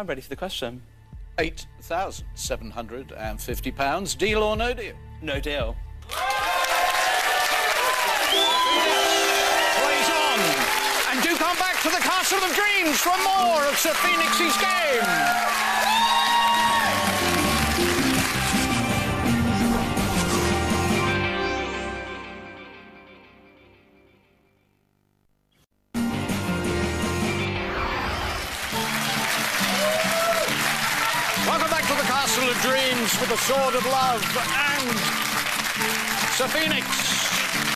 I'm ready for the question. £8,750. Deal or no deal? No deal. Plays on. And do come back to the Castle of Dreams for more of Sir Phoenix's game. to the Castle of Dreams with the Sword of Love and Sir Phoenix.